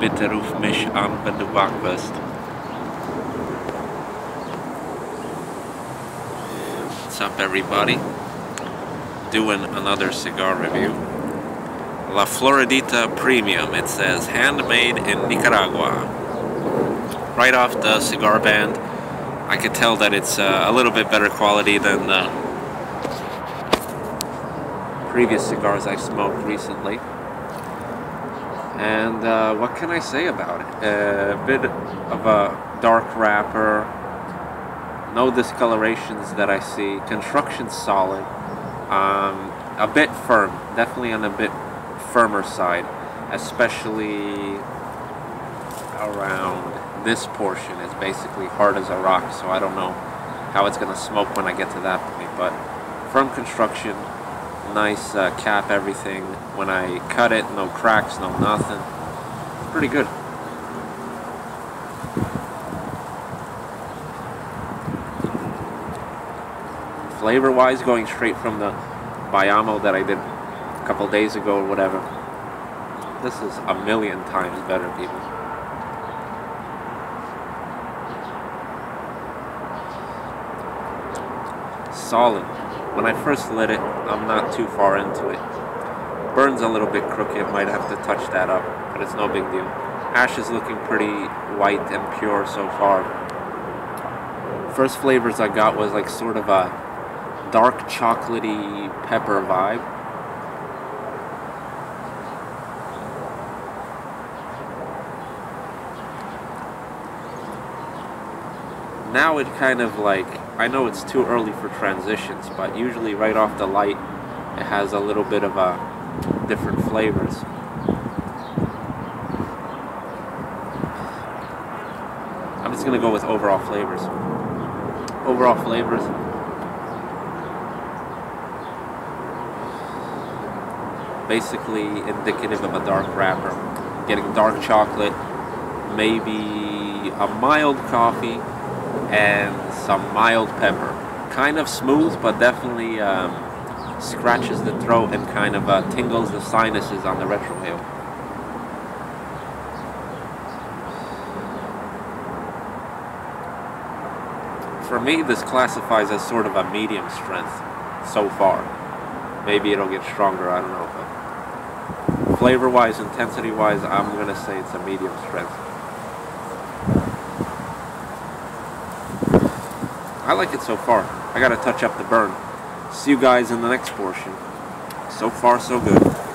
bitte ruf mich an, wenn du wach. What's up everybody? Doing another cigar review. La Floridita Premium. It says handmade in Nicaragua. Right off the cigar band, I could tell that it's uh, a little bit better quality than the previous cigars I smoked recently. And uh, what can I say about it? A bit of a dark wrapper, no discolorations that I see, construction solid, um, a bit firm, definitely on a bit firmer side, especially around this portion is basically hard as a rock, so I don't know how it's going to smoke when I get to that point, but firm construction, nice uh, cap everything. When I cut it, no cracks, no nothing. Pretty good. Flavor-wise, going straight from the Bayamo that I did a couple days ago or whatever. This is a million times better, people. Solid. When I first lit it, I'm not too far into it. Burns a little bit crooked, might have to touch that up, but it's no big deal. Ash is looking pretty white and pure so far. First flavors I got was like sort of a dark chocolatey pepper vibe. Now it kind of like I know it's too early for transitions, but usually right off the light, it has a little bit of a different flavors. I'm just gonna go with overall flavors. Overall flavors. Basically indicative of a dark wrapper. Getting dark chocolate, maybe a mild coffee, and some mild pepper. Kind of smooth, but definitely um, scratches the throat and kind of uh, tingles the sinuses on the retrohale. For me, this classifies as sort of a medium strength so far. Maybe it'll get stronger, I don't know. But flavor-wise, intensity-wise, I'm going to say it's a medium strength. I like it so far. I gotta touch up the burn. See you guys in the next portion. So far, so good.